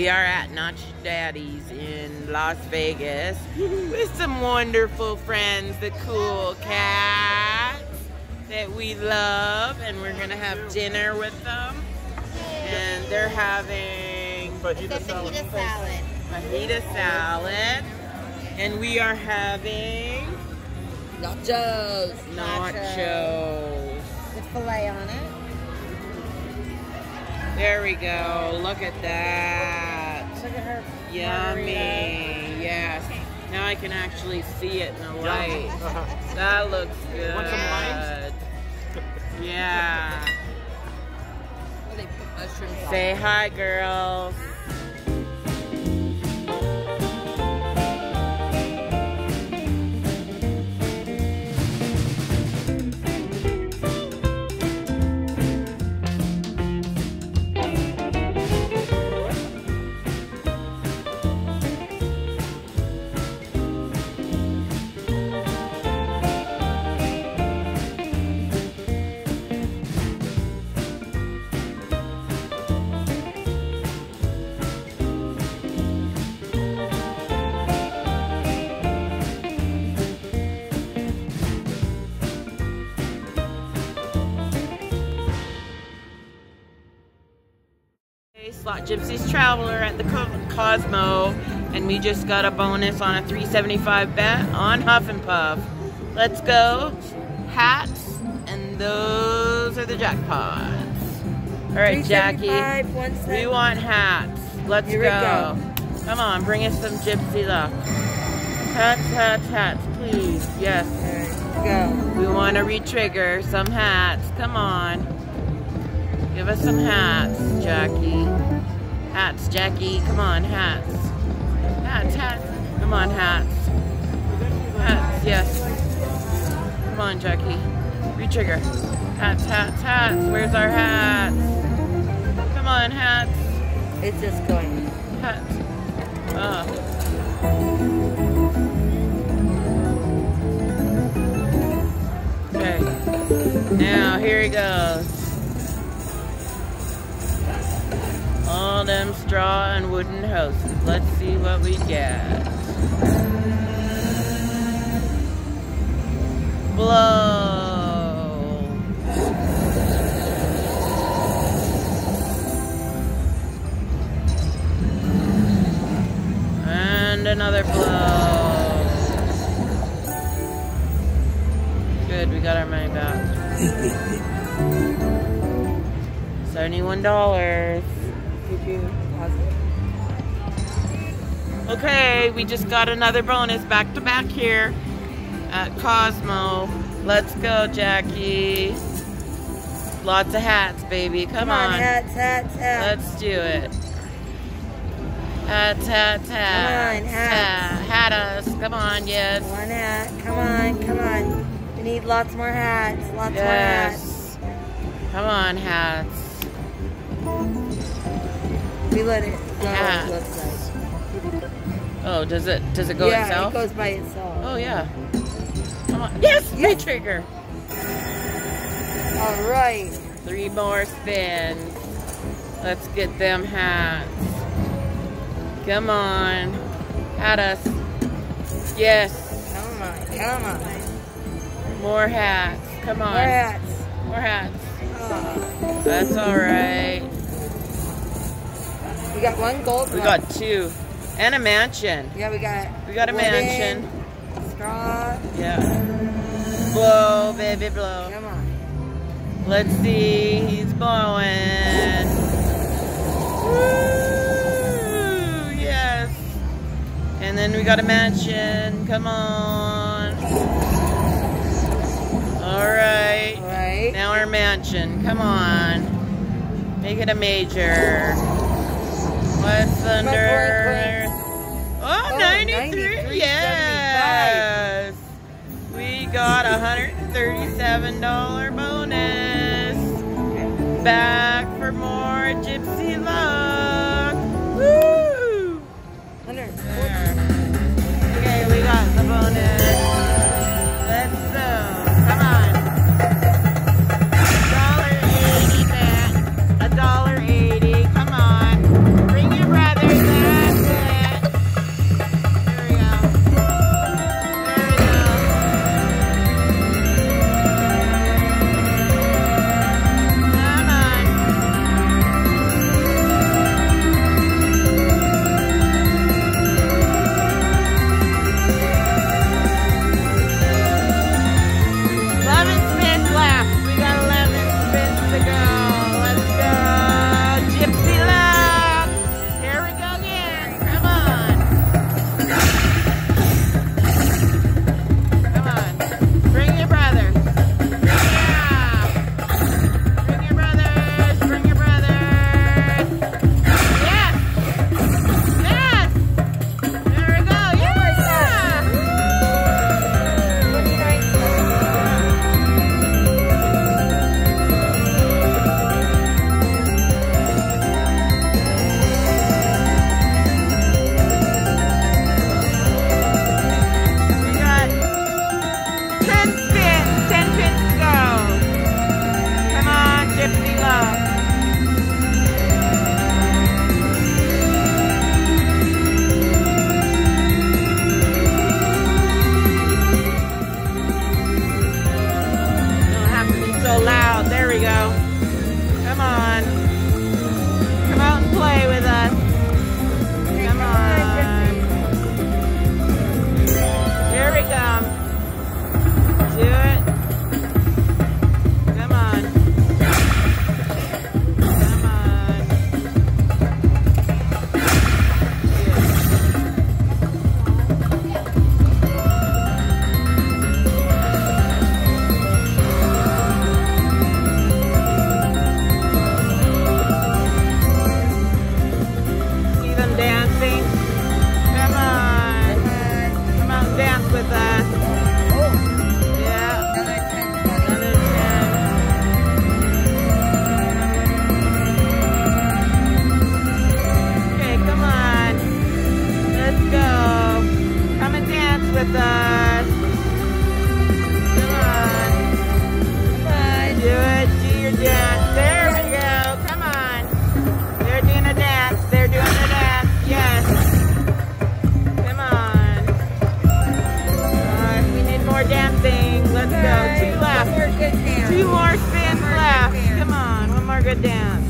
We are at Nacho Daddy's in Las Vegas with some wonderful friends, the cool cats that we love, and we're gonna have dinner with them. And they're having Fajita salad. Fajita salad. fajita salad, and we are having Nachos. nachos. With filet on it. There we go. Look at that. Look at her. Yummy. margarita. Yes. Now I can actually see it in the light. That looks good. Want some limes? Yeah. Oh, they put mushrooms on Say hi, girls. Slot Gypsies Traveler at the Cosmo, and we just got a bonus on a 375 bet on Huff and Puff. Let's go. Hats, and those are the jackpots. All right, Jackie. We want hats. Let's we go. Come on, bring us some gypsy luck. Hats, hats, hats, please. Yes. Go. We want to re-trigger some hats. Come on. Give us some hats, Jackie. Hats, Jackie. Come on, hats. Hats, hats. Come on, hats. Hats, yes. Come on, Jackie. Re-trigger. Hats, hats, hats. Where's our hats? Come on, hats. It's just going. Hats. Oh. Okay. Now here he goes. all them straw and wooden houses. Let's see what we get. Blow. And another blow. Good, we got our money back. $71. Okay, we just got another bonus back to back here at Cosmo. Let's go, Jackie. Lots of hats, baby. Come, Come on. on. Hats, hats, hats. Let's do it. Hats, hats, hats. Come on, hats. Hat, hat us. Come on, yes. One hat. Come on, come on. We need lots more hats. Lots yes. more hats. Come on, hats. We let it go. Hats. It looks like. Oh, does it does it go yeah, itself? it goes by itself. Oh yeah. Come on. Yes, Yes. trigger. All right. Three more spins. Let's get them hats. Come on. At us. Yes. Come on, come on. More hats. Come on. More hats. More hats. Oh. That's all right. We got one gold We got two. And a mansion. Yeah, we got. We got a wooden, mansion. Straw. Yeah. Blow, baby, blow. Come on. Let's see. He's blowing. Woo! Yes. And then we got a mansion. Come on. All right. All right. Now our mansion. Come on. Make it a major. What's under? Oh, Oh, 93. 93.75. Yes. We got a $137 bonus. Back Dance. There we go. Come on. They're doing a dance. They're doing a dance. Yes. Come on. Uh, we need more dancing. Let's go. Two left. Two more spins left. Come on. One more good dance.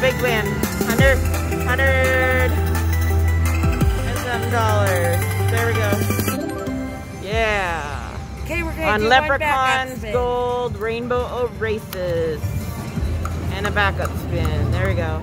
Big win. Hundred, hundred and some dollars. There we go. Yeah. Okay, we're On Leprechauns. Gold Rainbow of Races. And a backup spin. There we go.